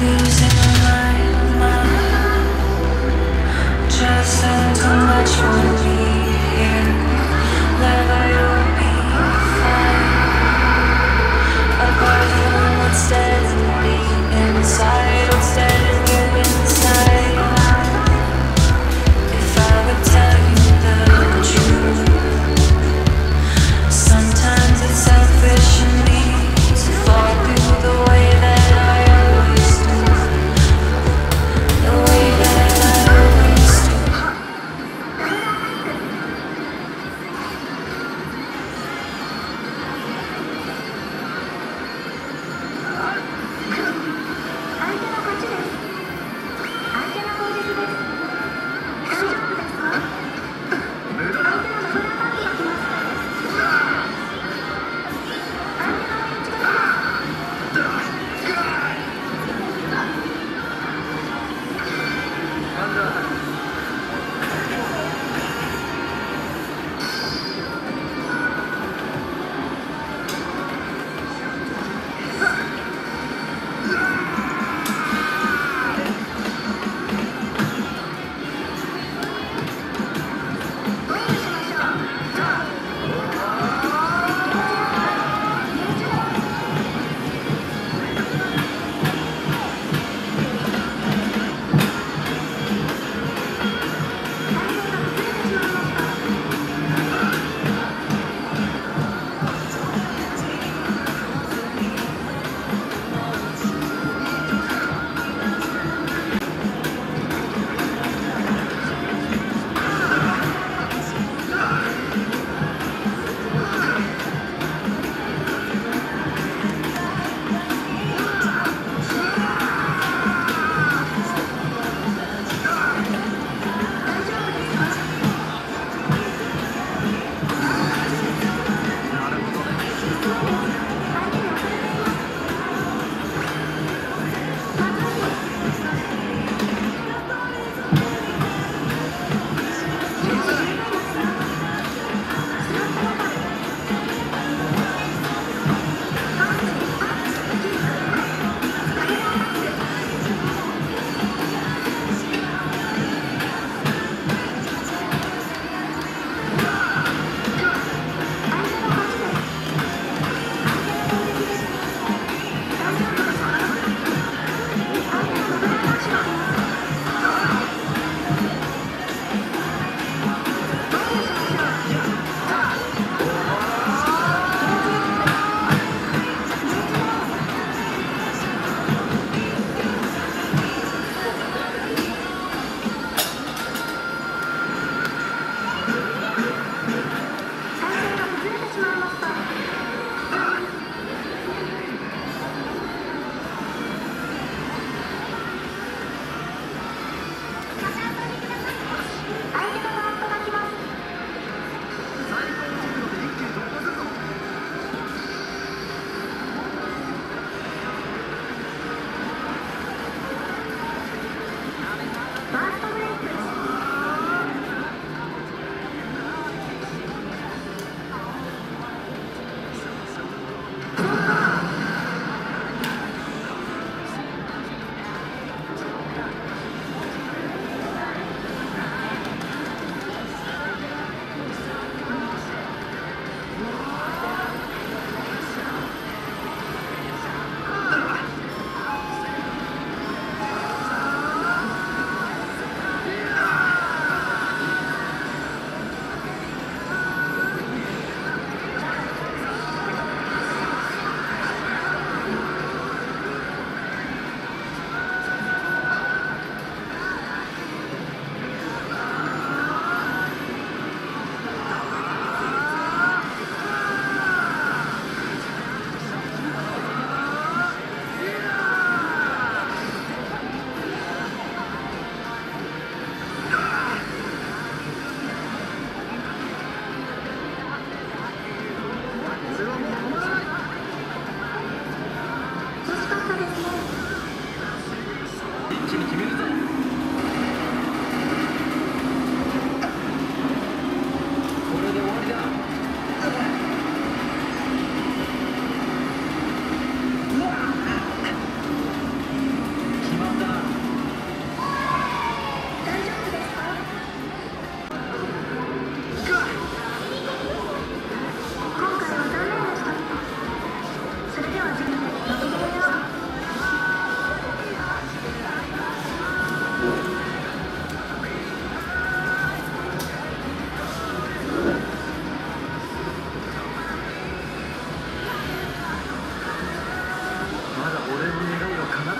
Losing my mind. Just how much